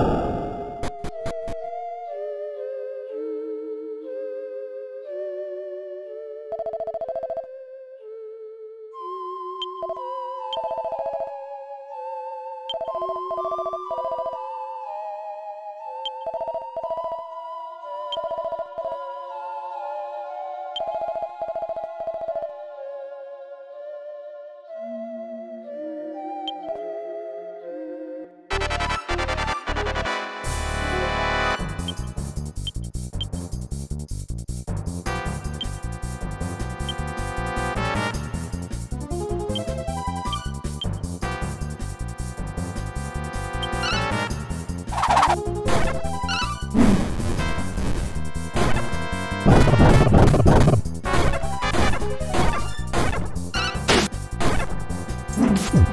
you you.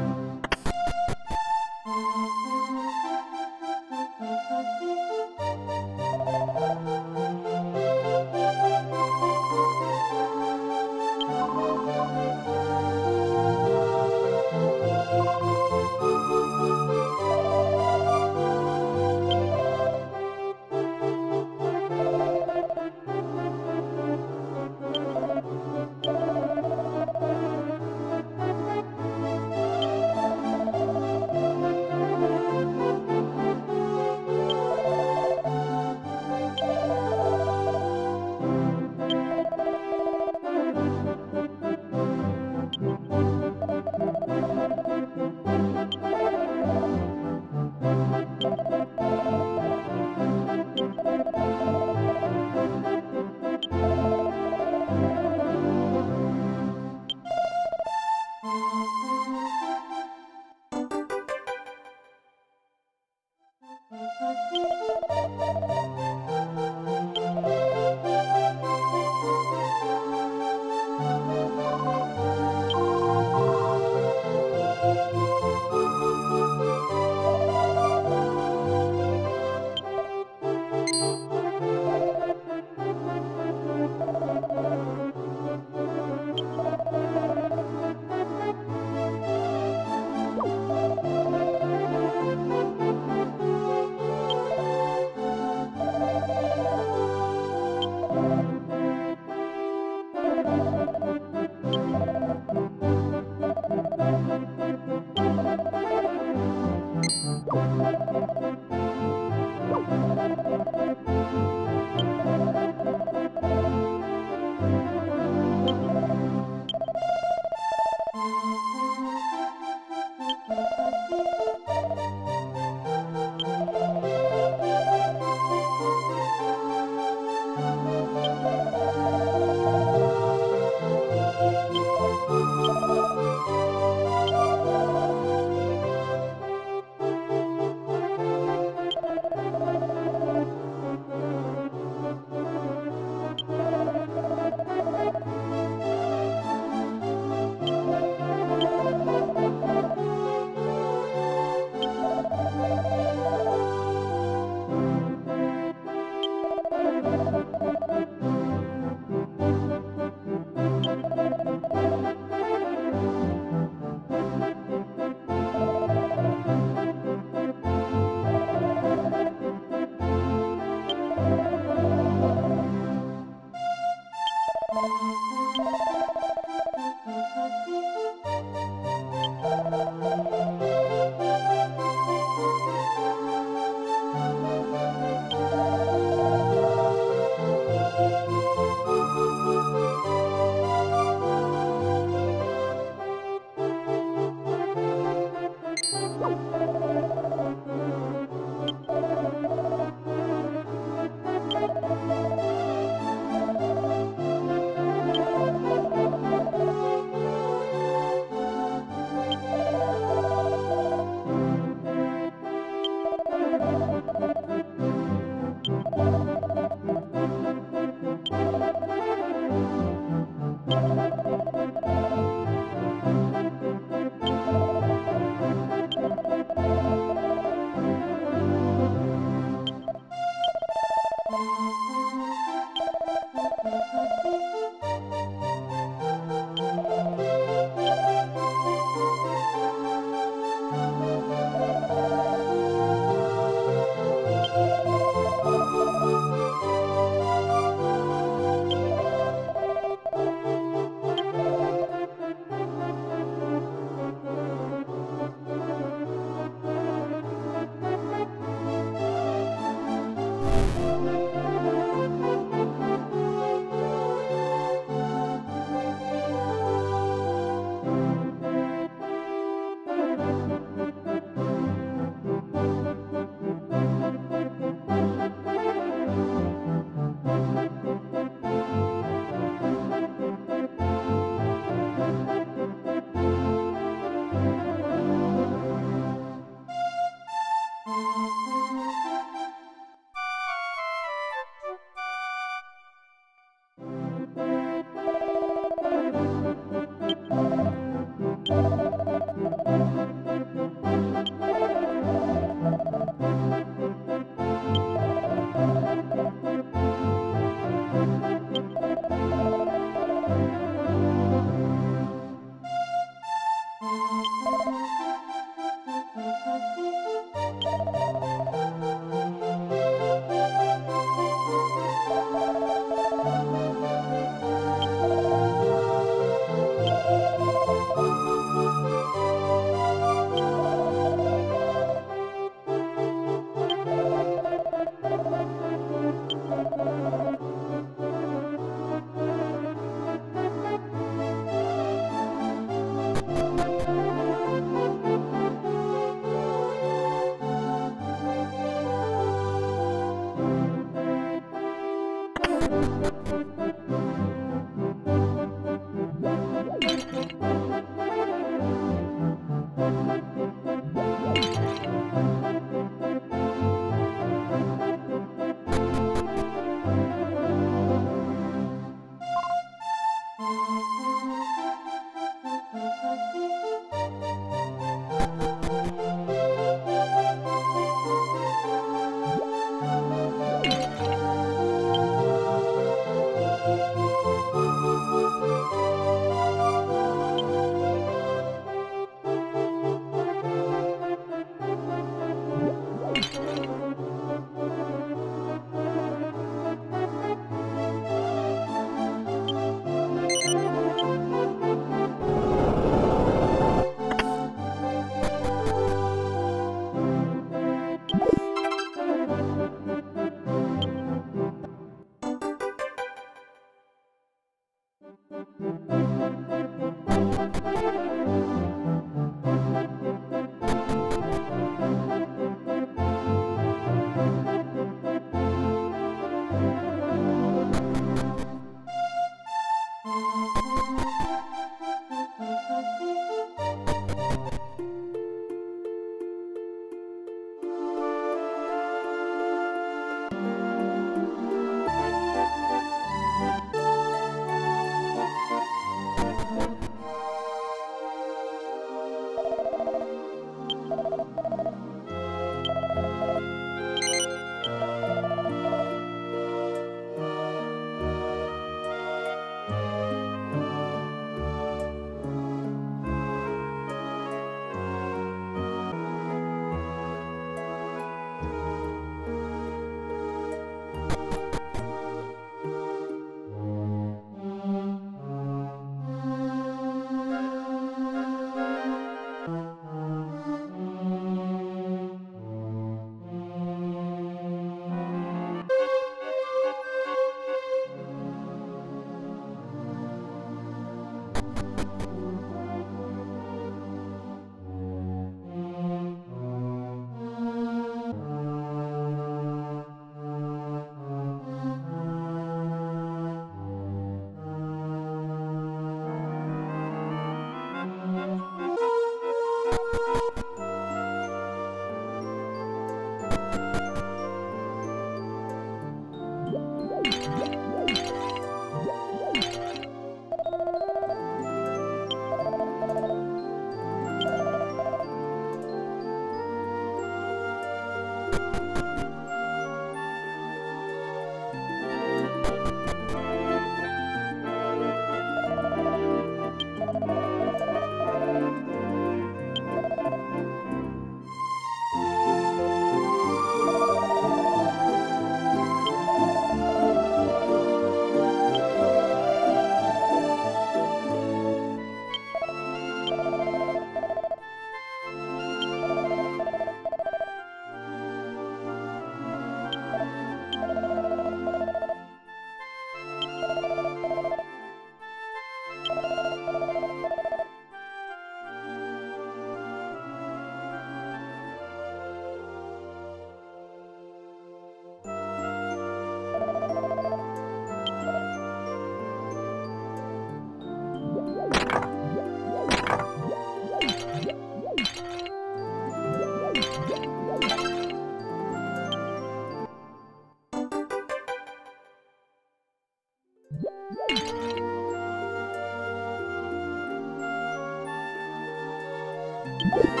you